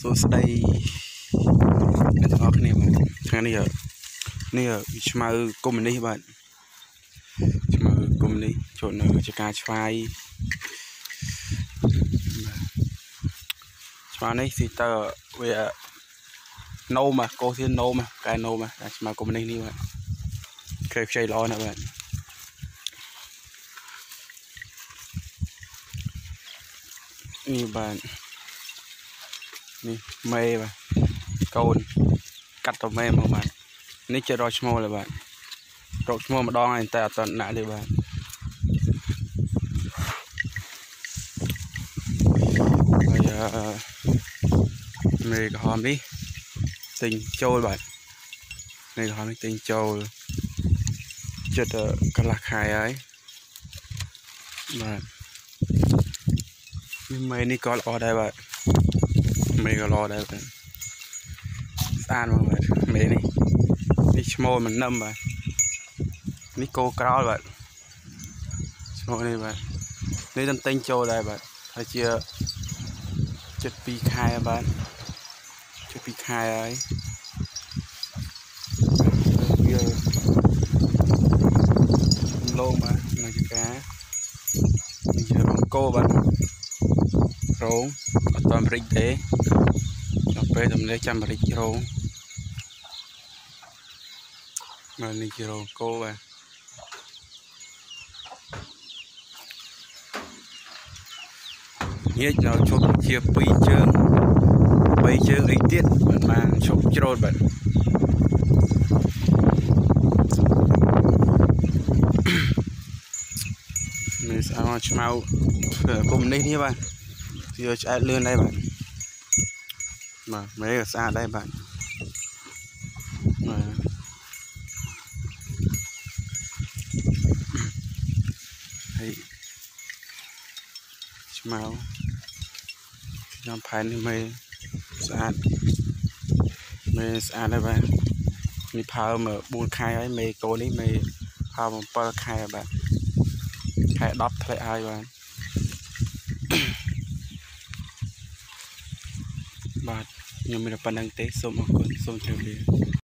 សួស្តីអ្នកទាំងអស់គ្នាបាទថ្ងៃនេះនេះឆ្មៅកុំនេះបាទឆ្មៅកុំនេះចូលនៅជាការឆ្វាយឆ្មៅនេះស៊ីតើវាណូមកកោទៀតណូមកកែណូមកឆ្មៅកុំនេះនេះបាទគេខ្ចីល្អណាស់បាទនេះបាទ នេះមេបាទកូនកាត់តមេមកបាទនេះជារកឈ្មោះហើយបាទរកឈ្មោះម្ដងហើយតែអត់តណាក់ទេបាទហើយមេក្រហមនេះទិញចូលបាទមេក្រហមនេះទិញចូលចិត្តកន្លះខែហើយបាទមេនេះក៏ល្អដែរបាទ មេក៏ល្អដែរបាទស្អាតមកបាទមេនេះនេះឈ្មោលមិននឹមបាទនេះគោក្រោលបាទឈ្មោលនេះបាទនេះតំតែងចូលដែរបាទហើយជា7 2ខែបាទ7 2ខែហើយវាលោបាទនៅជាការនេះជារងគោបាទរោង អត់តាមរិចទេដល់ពេលទំនេរចាំរិចរោងមកនេះជារោងគោបាទញាតដល់ជប់ជា2ជើង3ជើងអីទៀតមិនបានជប់ច្រូតបាទនេះស្អាតឆ្មៅគុំនេះនេះបាទ វាឆ្អែតលឿនដែរបាទបាទមេក៏ស្អាតដែរបាទបាទហើយឆ្មៅខ្ញុំផែននេះមេស្អាតមេស្អាតដែរបាទនេះផើម4ខែហើយមេកូននេះមេផើម7ខែបាទខែ10ធ្លាក់ហើយបាទ បាទខ្ញុំមានតែប៉ុណ្្នឹងទេសូមអរគុណសូមជម្រាបលា